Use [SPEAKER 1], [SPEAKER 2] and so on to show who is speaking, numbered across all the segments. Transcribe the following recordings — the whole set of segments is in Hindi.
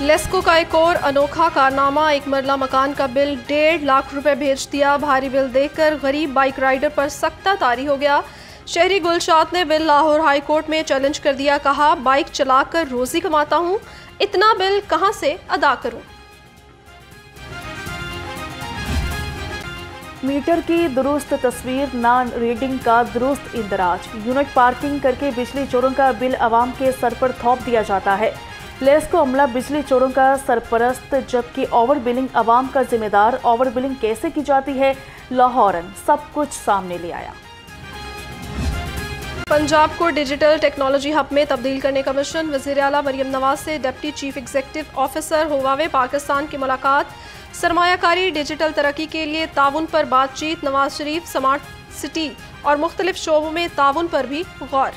[SPEAKER 1] लेस्को का एक और अनोखा कारनामा, एक मरला मकान का बिल डेढ़ लाख रुपए भेज दिया। भारी बिल देखकर गरीब बाइक राइडर पर सख्ता तारी हो गया। शहरी गुलशात ने बिल लाहौर हाई कोर्ट में चैलेंज कर दिया। कहा, बाइक चलाकर रोजी कमाता हूँ, इतना बिल कहाँ से अदा करूँ?
[SPEAKER 2] मीटर की दुरुस्त तस्वीर ना रीडिंग का दुरुस्त इंदराज। यूनिट पार्किंग करके बिजली चोरों का बिल आवाम के सर पर थोप दिया जाता है। लेस को अमला बिजली चोरों का सरपरस्त, जबकि ओवर बिलिंग आवाम का जिम्मेदार। ओवर बिलिंग कैसे की जाती है? लाहौरन सब कुछ सामने ले आया।
[SPEAKER 1] पंजाब को डिजिटल टेक्नोलॉजी हब में तब्दील करने का मिशन। वज़ीर अला मरीम नवाज़ से deputy chief executive officer Huawei Pakistan की मुलाकात। सरमायाकारी डिजिटल तरक्की के लिए ताउन पर बातचीत। नवाज़ शरीफ, स्मार्ट सिटी और मुख्तलिफ़ शोबों में ताउन पर भी गौर।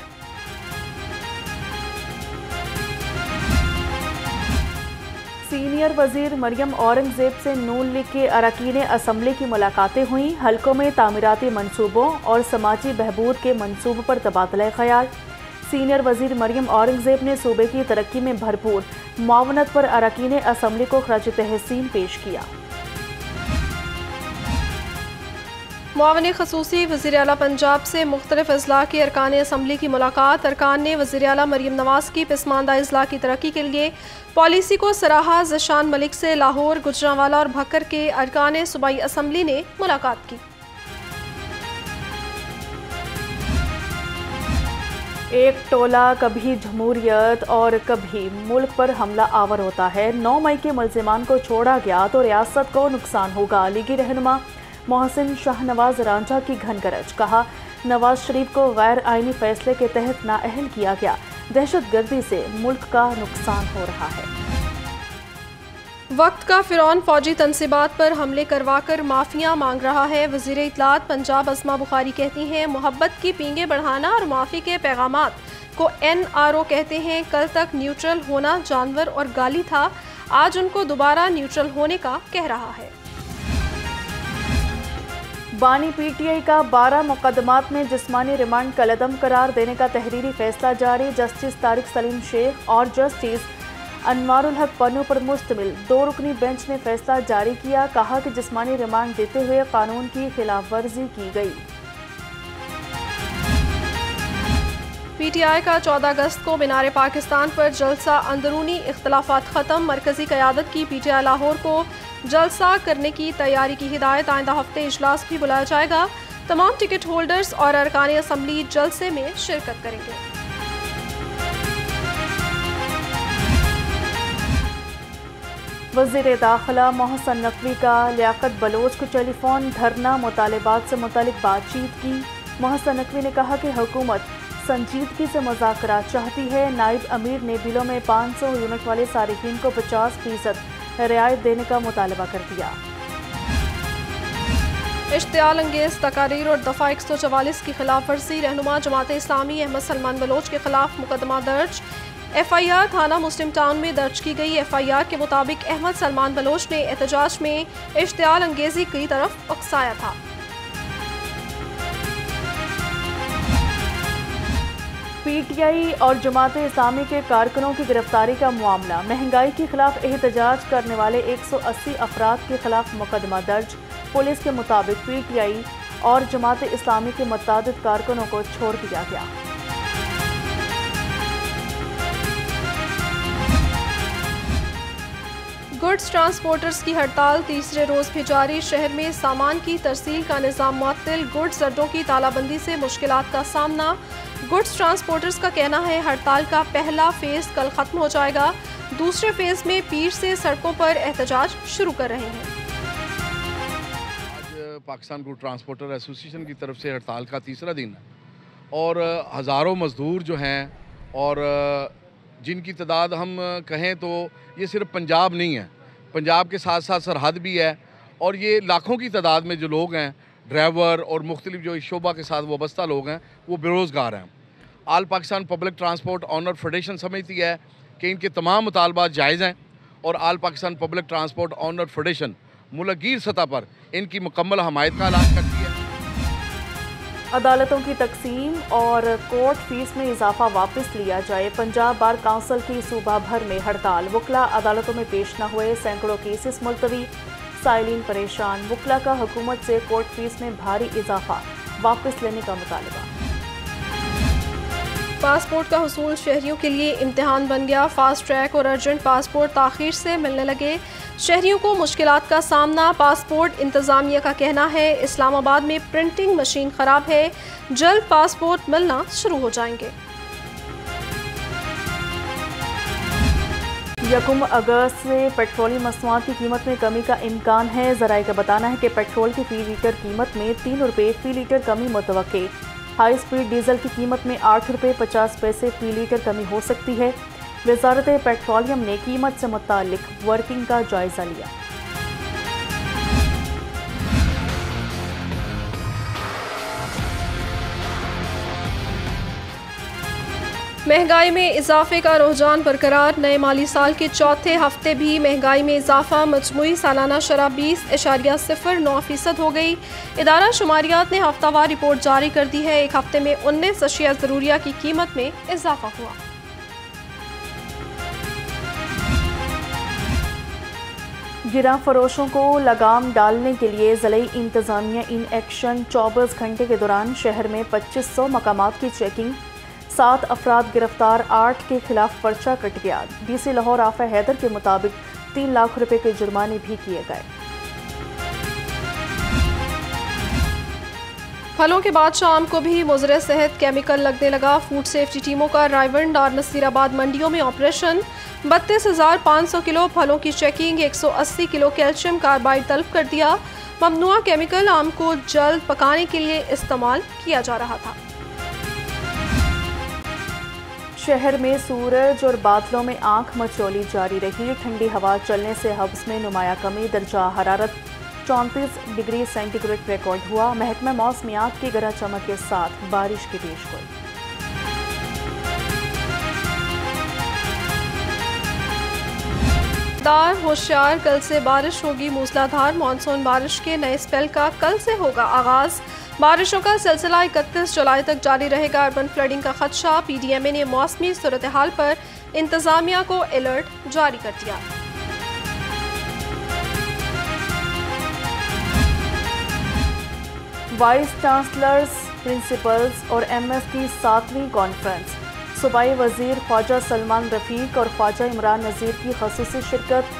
[SPEAKER 2] सीनियर वज़ीर मरियम औरंगज़ेब से नून लीग के अरकान असम्बली की मुलाकातें हुई। हलकों में तामीराती मनसूबों और समाजी बहबूद के मनसूबों पर तबादला ख्याल। सीनियर वज़ीर मरियम औरंगज़ेब ने सूबे की तरक्की में भरपूर। मावनत पर अरकान असम्बली को खराज तहसीन पेश किया।
[SPEAKER 1] मुआवन खसूसी वजी अला पंजाब से मुख्तलिफ़ अजला के अरकान असम्बली की मुलाकात। अरकान ने वजी अला मरीम नवाज़ की पसमानदा अजला की तरक्की के लिए पॉलिसी को सराहा जशान मलिक से लाहौर, गुजरावाला और भक्कर के अरकान सूबाई असम्बली ने मुलाकात की।
[SPEAKER 2] एक टोला, कभी जमहूरियत और कभी मुल्क पर हमला आवर होता है। नौ मई के मुलजमान को छोड़ा गया तो रियासत को नुकसान होगा। लीगी रहनुमा मोहसिन शाहनवाज रांझा की घन गरज कहा, नवाज़ शरीफ को गैर आइनी फैसले के तहत नाअहल किया गया। दहशत गर्दी से मुल्क का नुकसान हो रहा है।
[SPEAKER 1] वक्त का फिरौन फौजी तनसीबात पर हमले करवा कर माफिया मांग रहा है। वज़ीर इतलात पंजाब असमा बुखारी कहती हैं, मोहब्बत की पींगे बढ़ाना और माफ़ी के पैगाम को एन आर ओ कहते हैं, कल तक न्यूट्रल होना जानवर और गाली था, आज उनको दोबारा न्यूट्रल होने का कह रहा है।
[SPEAKER 2] बानी पीटीआई का 12 मुकदमात में जिस्मानी रिमांड कलदम करार देने का तहरीरी फैसला जारी। जस्टिस तारिक सलीम शेख और जस्टिस अनवारुल हक पन्नू पर मुश्तमिल। दो रुकनी बेंच ने फैसला जारी किया। कहा कि जिस्मानी रिमांड देते हुए कानून की खिलाफ वर्जी की गई।
[SPEAKER 1] पीटीआई का 14 अगस्त को मीनार पाकिस्तान पर जलसा अंदरूनी इख्तलाफात ख़त्म। मरकजी क़्यादत की पीटीआई लाहौर को जलसा करने की तैयारी की हिदायत आइंदा हफ़्ते इजलास भी बुलाया जाएगा। तमाम टिकट होल्डर्स और अरकान असम्बली जलसे में शिरकत करेंगे।
[SPEAKER 2] वज़ीर दाखिला मोहसन नकवी का लियाकत बलोच को टेलीफोन, धरना, मुतालबात से मुतलिक बातचीत की। मोहसन नकवी ने कहा कि हुकूमत संजीदगी से मुजाकरा चाहती है। नायब अमीर ने बिलों में 500 यूनिट वाले सार्फिन को 50 फ़ीसद रियायत देने का मुतालबा कर दिया।
[SPEAKER 1] इश्तियाल अंगेज तकारीर और दफ़ा एक सौ चवालीस की खिलाफ वर्जी रहनुमा जमात इस्लामी अहमद सलमान बलोच के खिलाफ मुकदमा दर्ज। एफ़ आई आर थाना मुस्लिम टाउन में दर्ज की गई एफ़ आई आर के मुताबिक अहमद सलमान बलोच ने एहतजाज में इश्तियाल अंगेजी की तरफ़ उकसाया था।
[SPEAKER 2] पीटीआई और जमात इस्लामी के कारकुनों की गिरफ्तारी का मामला। महँगाई के खिलाफ एहतजाज करने वाले 180 अफराद के खिलाफ मुकदमा दर्ज। पुलिस के मुताबिक पीटीआई और जमात इस्लामी के मतदाद कारकुनों को छोड़ दिया गया।
[SPEAKER 1] गुड्स ट्रांसपोर्टर्स की हड़ताल तीसरे रोज भी जारी। शहर में सामान की तरसील का निज़ाम मुअत्तल। गुड्स अड्डों की तालाबंदी से मुश्किल का सामना। गुड्स ट्रांसपोर्टर्स का कहना है, हड़ताल का पहला फ़ेज़ कल खत्म हो जाएगा। दूसरे फ़ेज़ में पीर से सड़कों पर एहतजाज शुरू कर रहे हैं।
[SPEAKER 3] पाकिस्तान गुड ट्रांसपोर्टर एसोसिएशन की तरफ़ से हड़ताल का तीसरा दिन। है और हज़ारों मज़दूर जो हैं और जिनकी तादाद हम कहें तो ये सिर्फ़ पंजाब नहीं है। पंजाब के साथ साथ सरहद भी है और ये लाखों की तादाद में जो लोग हैं, ड्राइवर और मुख्तलिफ़ जो इस शोबा के साथ वाबस्ता लोग हैं, वो बेरोज़गार हैं। All Pakistan public transport owner federation समझती है कि इनके तमाम मुतालबात जायज़ हैं और all Pakistan public transport owner federation Mulgir सतह पर इनकी मुकम्मल हमायत का ऐलान करती है।
[SPEAKER 2] अदालतों की तकसीम और कोर्ट फ़ीस में इजाफा वापस लिया जाए। पंजाब बार काउंसिल की सूबा भर में हड़ताल। वकला अदालतों में पेश न हुए सैकड़ों केसेस मुलतवी। साइलिन परेशान। वकला का हुकूमत से कोर्ट फ़ीस में भारी इजाफा। वापस लेने का मुतालबा।
[SPEAKER 1] पासपोर्ट का हसूल शहरियों के लिए इम्तहान बन गया। फास्ट ट्रैक और अर्जेंट पासपोर्ट ताखिर से मिलने लगे। शहरियों को मुश्किल का सामना, पासपोर्ट इंतज़ामिया का कहना है। इस्लामाबाद में प्रिंटिंग मशीन ख़राब है। जल्द पासपोर्ट मिलना शुरू हो जाएँगे।
[SPEAKER 2] यकुम अगस्त से पेट्रोलियम मसनूआत की कीमत में कमी का इम्कान है। जराये का बताना है कि पेट्रोल की फ़ी लीटर कीमत में तीन रुपये फ़ी लीटर कमी मुतव हाई स्पीड डीजल की कीमत में आठ रुपये पचास पैसे फ़ी लीटर कमी हो सकती है। वजारत पेट्रोलियम ने कीमत से मुतल वर्किंग का जायज़ा लिया।
[SPEAKER 1] महँगाई में इजाफे का रुझान बरकरार, नए माली साल के चौथे हफ़्ते भी महँगाई में इजाफा मजमू सालाना शराब बीस, इशारिया सिफर नौ फ़ीसद हो गई। इदारा शुमारियात ने हफ्तावार रिपोर्ट जारी कर दी है। एक हफ़्ते में उन्नीस अशिया ज़रूरिया की कीमत में इजाफा हुआ।
[SPEAKER 2] गिरा फरोशों को लगाम डालने के लिए ज़िले इंतज़ामिया इन एक्शन चौबीस घंटे के दौरान शहर में पच्चीस सौ मकाम की चेकिंग सात अफराद गिरफ़्तार, आठ के खिलाफ पर्चा कट गया। डीसी लाहौर आफा हैदर के मुताबिक तीन लाख रुपए के जुर्माने भी किए गए।
[SPEAKER 1] फलों के बाद शाम को भी मुजर सेहत केमिकल लगने लगा। फ़ूड सेफ्टी टीमों का रायवंड और नसीराबाद मंडियों में ऑपरेशन। बत्तीस हज़ार पाँच सौ किलो फलों की चेकिंग, एक सौ अस्सी किलो कैल्शियम कार्बाइड तलब कर दिया। ममनुआ केमिकल आम को जल्द पकाने के लिए इस्तेमाल किया जा रहा था।
[SPEAKER 2] शहर में सूरज और बादलों में आँख मचोली जारी रही। ठंडी हवा चलने से हब्स में नुमाया कमी, दर्जा हरारत, चौंतीस डिग्री सेंटीग्रेड रिकॉर्ड हुआ। महकमा मौसमियात की गरज चमक के साथ बारिश की पेश हुई
[SPEAKER 1] दार होशियार, कल से बारिश होगी। मूसलाधार मानसून बारिश के नए स्पेल का कल से होगा आगाज़। बारिशों का सिलसिला इकतीस जुलाई तक जारी रहेगा। अर्बन फ्लडिंग का खदशा पी डी एम ए ने मौसमी सूरत हाल पर इंतजामिया को अलर्ट जारी कर दिया।
[SPEAKER 2] वाइस चांसलर्स प्रिंसिपल्स और एम एस की सातवीं कॉन्फ्रेंस सूबाई वज़ीर ख्वाजा सलमान रफ़ीक और ख्वाजा इमरान नज़ीर की खसूस शिरकत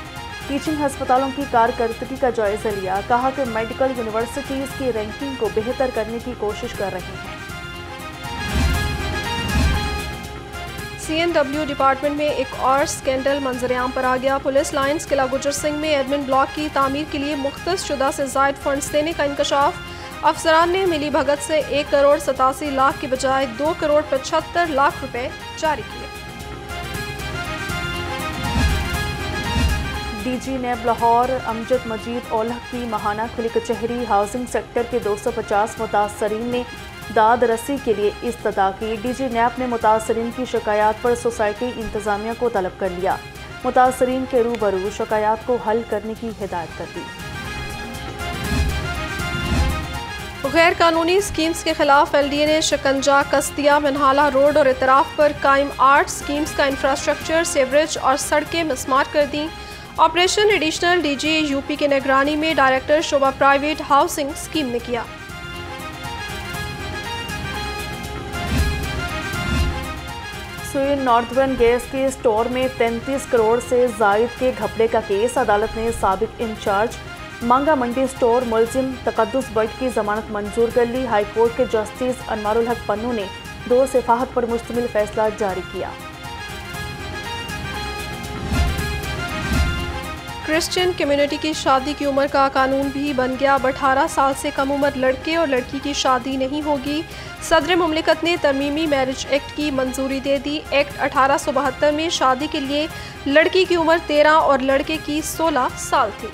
[SPEAKER 2] टीचिंग अस्पतालों की कारकर्दगी का जायजा लिया। कहा कि मेडिकल यूनिवर्सिटीज़ की रैंकिंग को बेहतर करने की कोशिश कर रहे हैं।
[SPEAKER 1] सीएनडब्ल्यू डिपार्टमेंट में एक और स्कैंडल मंजरेआम पर आ गया। पुलिस लाइन्स किला गुजर सिंह में एडमिन ब्लॉक की तामीर के लिए मुख्त शुदा से जायद फंड्स देने का इंकशाफ। अफसरान ने मिली भगत से एक करोड़ सतासी लाख के बजाय दो करोड़ पचहत्तर लाख रुपए जारी किए।
[SPEAKER 2] डीजी नेब लाहौर, अमजद मजीद ओलह की महाना खुली कचहरी हाउसिंग सेक्टर के 250 मुतासरीन ने दाद रसी के लिए इस्तः की। डीजी नैब ने मुतासरीन की शिकायत पर सोसाइटी इंतज़ामिया को तलब कर लिया। मुतासरीन के रूबरू शिकायत को हल करने की हिदायत कर दी।
[SPEAKER 1] गैर कानूनी स्कीम्स के खिलाफ एल डी ने शिकंजा, कस्तिया, मनहाला रोड और इतराफ़ पर कायम आठ स्कीम्स का इंफ्रास्ट्रक्चर, सेवरेज और सड़कें मिसमार कर दी। ऑपरेशन एडिशनल डीजी यूपी के निगरानी में director Shobha private housing scheme ने किया।
[SPEAKER 2] स्वीन नॉर्थवेन गैस के स्टोर में 33 करोड़ से जायद के घपले का केस, अदालत ने सबक इंचार्ज। मांगा मंडी स्टोर मुलजिम तकदस बट की जमानत मंजूर कर ली। हाईकोर्ट के जस्टिस अनवारुल हक पन्नू ने दो सिफाहत पर मुश्तमिल फैसला जारी किया।
[SPEAKER 1] क्रिश्चियन कम्युनिटी की शादी की उम्र का कानून भी बन गया, अब अठारह साल से कम उम्र लड़के और लड़की की शादी नहीं होगी। सदर ममलिकत ने तरमीमी मैरिज एक्ट की मंजूरी दे दी। एक्ट अठारह सौ बहत्तर में शादी के लिए लड़की की उम्र तेरह और लड़के की सोलह साल थी।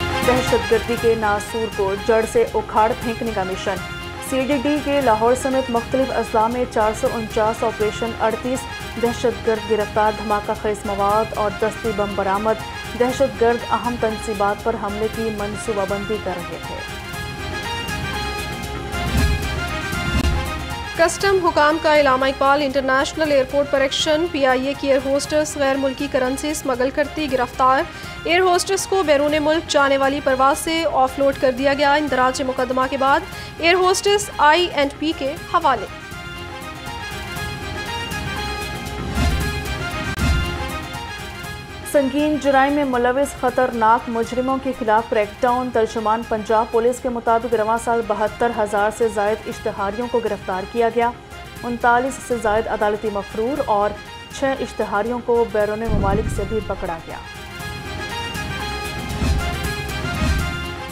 [SPEAKER 2] दहशतगर्दी के नासूर को जड़ से उखाड़ फेंकने का मिशन। सीडीडी के लाहौर समेत मुख्तलिफ़ अजला में चार सौ उनचास ऑपरेशन अड़तीस दहशतगर्द गिरफ़्तार धमाका खेज मवाद और दस्ती बम बरामद। दहशतगर्द अहम तनसीबात पर हमले की मनसूबाबंदी कर रहे थे।
[SPEAKER 1] कस्टम हुकाम का इलामा इकबाल इंटरनेशनल एयरपोर्ट पर एक्शन। पीआईए की एयर होस्टर्स गैर मुल्की करंसी स्मगल करती गिरफ़्तार। एयर होस्टर्स को बैरून मुल्क जाने वाली परवाज से ऑफलोड कर दिया गया। इंदराज मुकदमा के बाद air hostess I and P के हवाले।
[SPEAKER 2] संगीन जराइम में मुलविस खतरनाक मुजरिमों के खिलाफ क्रैकडाउन, तर्जमान पंजाब पुलिस के मुताबिक रवा साल बहत्तर हज़ार से जायद इश्तहारियों को गिरफ़्तार किया गया। उनतालीस से जायद अदालती मफरूर और छः इश्तहारियों को बैरून ममालिक से भी पकड़ा गया।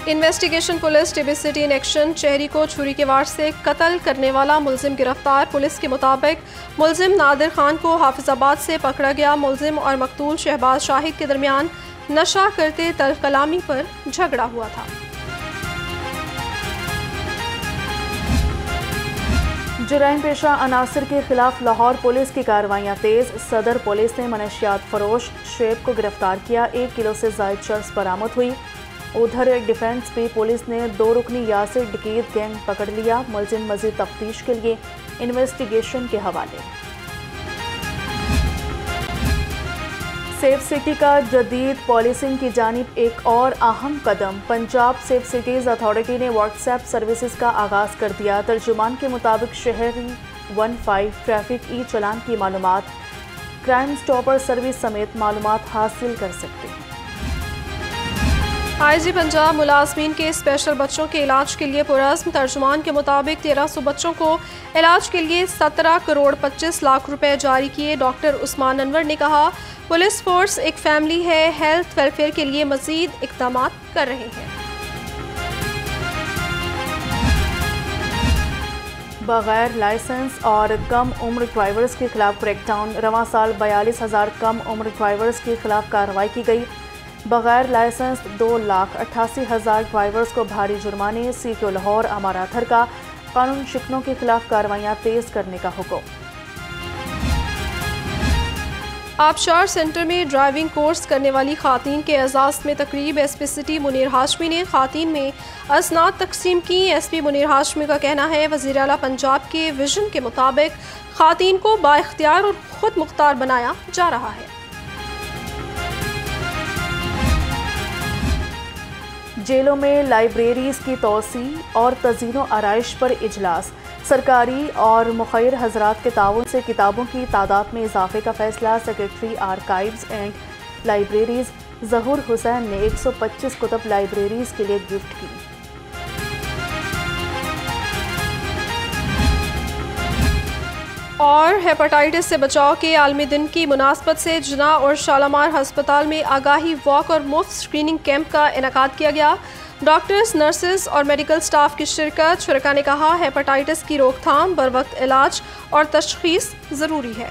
[SPEAKER 1] Investigation police TB city in action, चेहरी को छुरी के वार से कत्ल करने वाला मुलजिम गिरफ़्तार। पुलिस के मुताबिक मुलजिम नादिर खान को हाफिजाबाद से पकड़ा गया। मुलजिम और मकतूल शहबाज शाहिद के दरमियान नशा करते तल कलामी पर झगड़ा हुआ था।
[SPEAKER 2] जराइम पेशा अनासर के खिलाफ लाहौर पुलिस की कार्रवाइयाँ तेज। सदर पुलिस ने मनशियात फरोश शेब को गिरफ़्तार किया। एक किलो से जायद चर्स बरामद हुई। उधर डिफेंस पे पुलिस ने दो रुकनी यासिर डकैत गैंग पकड़ लिया। मुलजिम मजीद तफ्तीश के लिए इन्वेस्टिगेशन के हवाले। सेफ़ सिटी का जदीद पॉलिसिंग की जानब एक और अहम कदम। पंजाब सेफ़ सिटीज़ अथॉरिटी ने व्हाट्सएप सर्विसेज़ का आगाज़ कर दिया। तर्जुमान के मुताबिक शहरी one five traffic e challan की मालूम क्राइम स्टॉपर सर्विस समेत मालूम हासिल कर सकते हैं।
[SPEAKER 1] आईजी पंजाब मुलाजमीन के स्पेशल बच्चों के इलाज के लिए पुरस्म तर्जुमान के मुताबिक तेरह सौ बच्चों को इलाज के लिए सत्रह करोड़ पच्चीस लाख रुपए जारी किए डॉक्टर उस्मान अनवर ने कहा, पुलिस फोर्स एक फैमिली है, हेल्थ वेलफेयर के लिए मजीद इकदाम कर रहे हैं।
[SPEAKER 2] बगैर लाइसेंस और कम उम्र ड्राइवर्स के खिलाफ क्रैकडाउन रवा साल बयालीस हज़ार कम उम्र ड्राइवर्स के खिलाफ कार्रवाई की गई। बगैर लाइसेंस दो लाख अट्ठासी हज़ार ड्राइवर्स को भारी जुर्माने सी क्यू लाहौर अमाराथर का कानून शिकनों के खिलाफ कार्रवाइयाँ तेज करने का हुक्म।
[SPEAKER 1] आबशार सेंटर में ड्राइविंग कोर्स करने वाली खातन के एजाज में तकरीब S P city Munir Hashmi ने खातन में असनाद तकसीम की। एस पी मुनीर हाशमी का कहना है, वज़ीर अला पंजाब के विजन के मुताबिक खातन को बाख्तियार और ख़ुद मुख्तार बनाया जा रहा है।
[SPEAKER 2] जेलों में लाइब्रेरीज की तोसी और तजीन आरइश पर इजलास। सरकारी और मुखर हजरात के ताउन से किताबों की तादाद में इजाफे का फैसला, secretary archives and libraries. Zahoor Hussain ने 125 कुतब लाइब्रेरीज के लिए गिफ्ट की।
[SPEAKER 1] और हेपेटाइटिस से बचाव के आलमी दिन की मुनासबत से जना और शालामार हस्पताल में आगाही वॉक और मुफ़्त स्क्रीनिंग कैंप का इनका किया गया। डॉक्टर्स नर्सेज और मेडिकल स्टाफ की शिरकत शुरा ने कहा हेपेटाइटिस की रोकथाम बर वक्त इलाज और तशखीस ज़रूरी है।